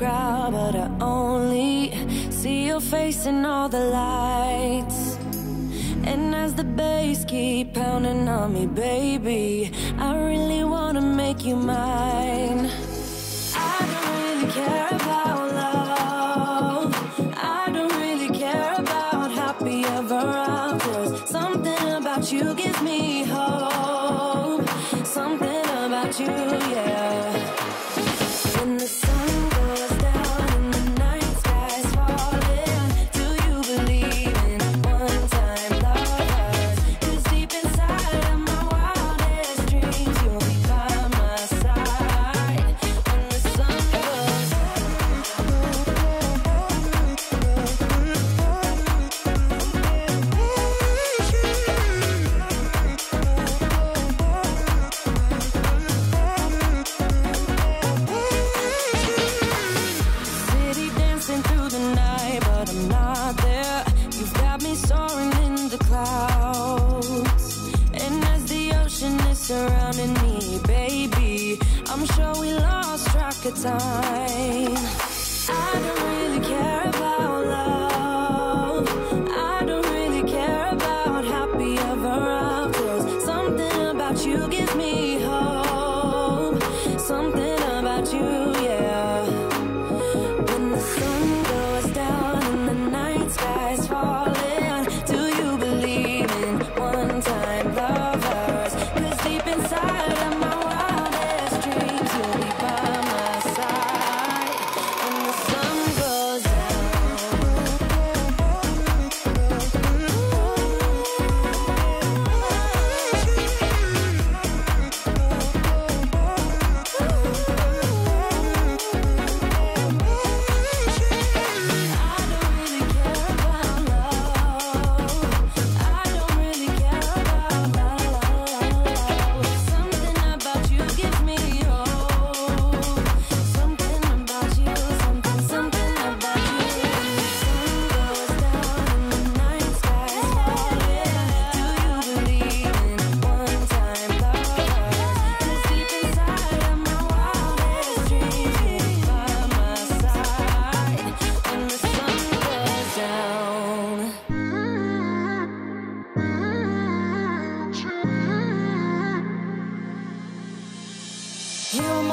crowd, but I only see your face in all the lights. And as the bass keep pounding on me, baby, I really wanna make you mine. I don't really care about love. I don't really care about happy ever after. Something about you gives me hope. Something about you, yeah. Time.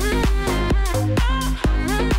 Oh, oh, oh,